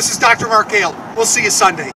This is Dr. Mark Gale. We'll see you Sunday.